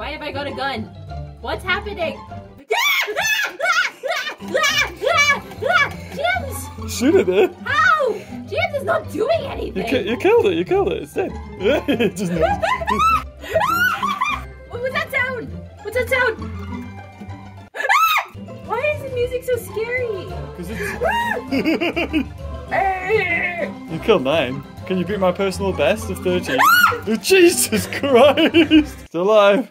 Why have I got a gun? What's happening? James! Shoot it there. How? James is not doing You, anything. ki- you killed it. You killed it. It's dead. Just what was that sound? What's that sound? Why is the music so scary? Because it's. you killed nine. Can you beat my personal best of 13? oh, Jesus Christ! Still alive.